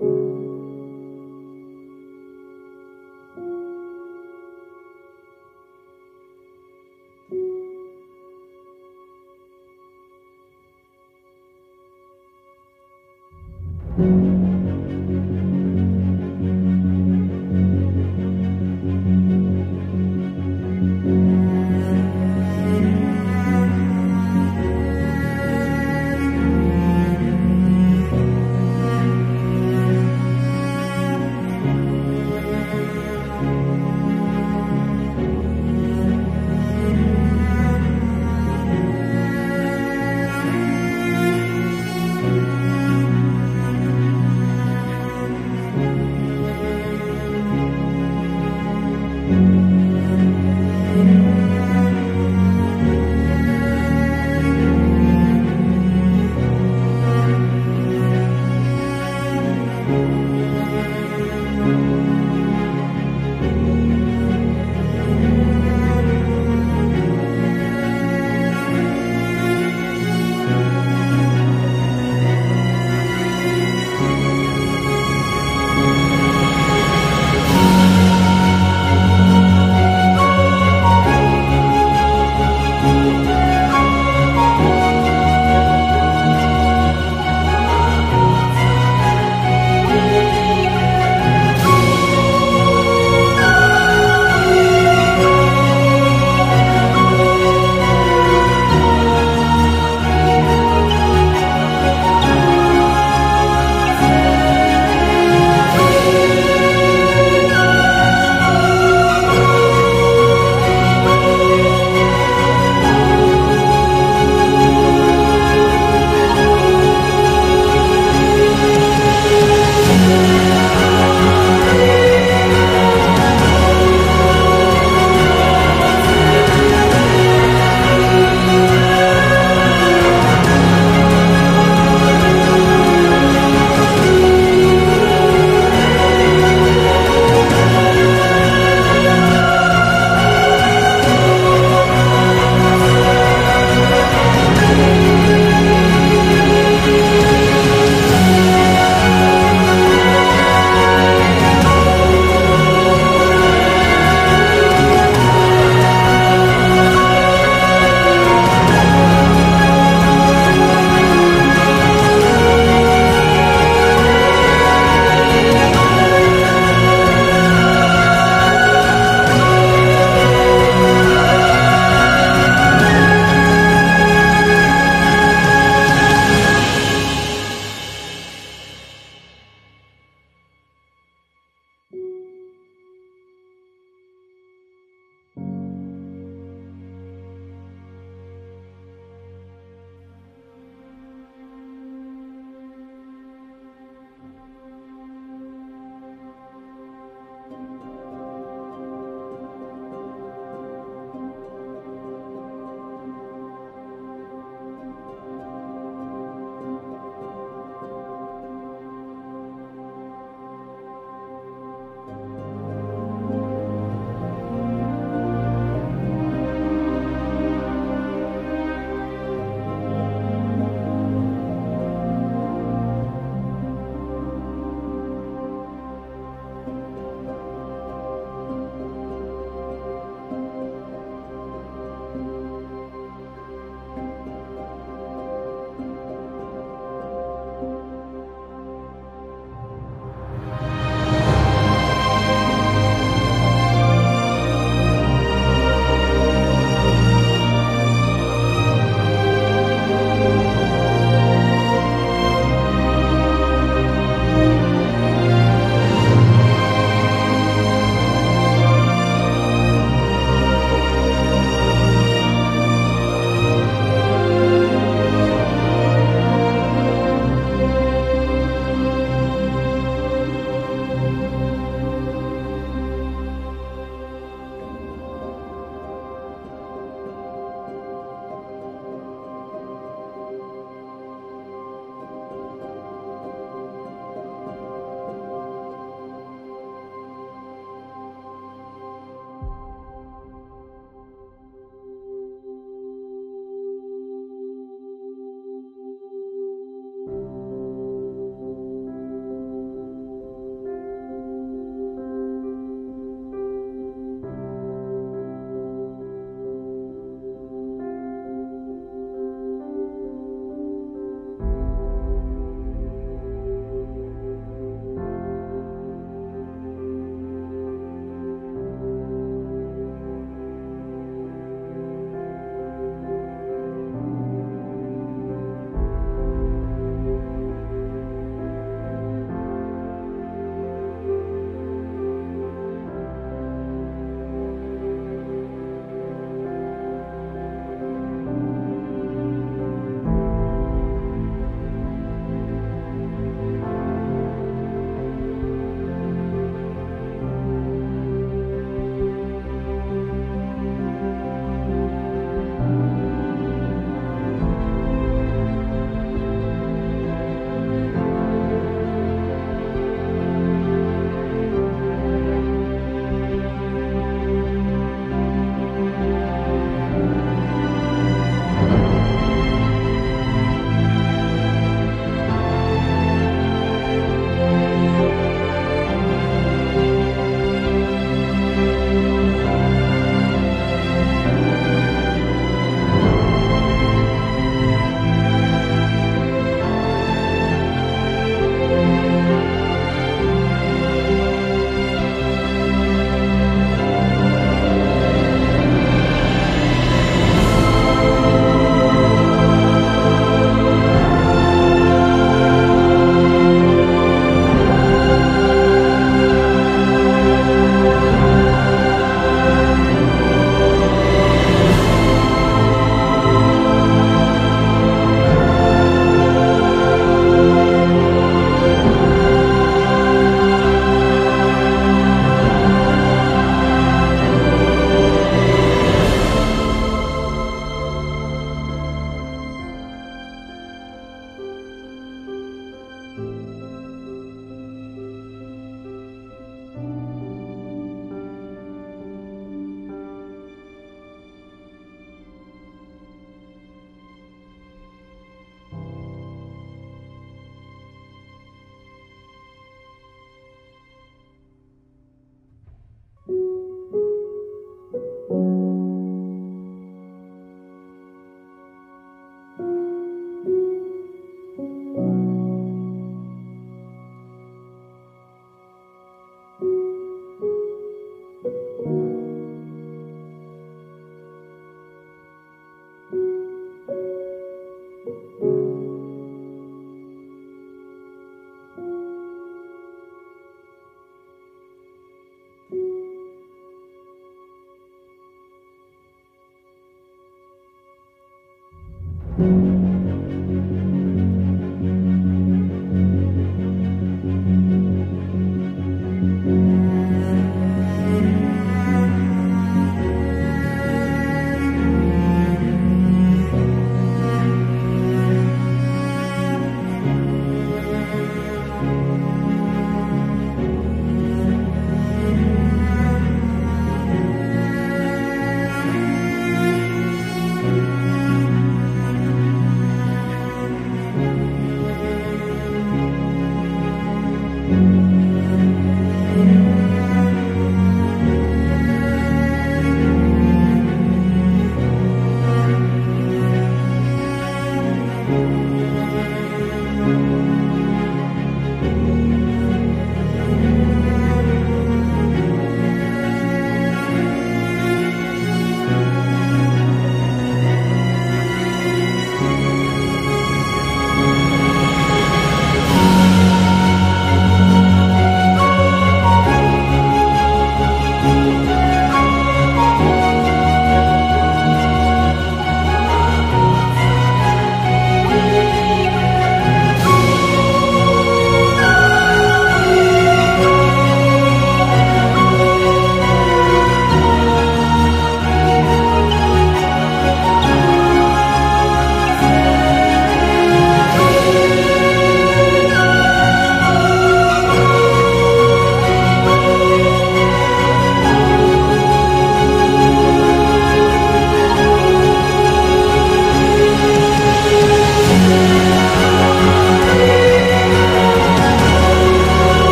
うん。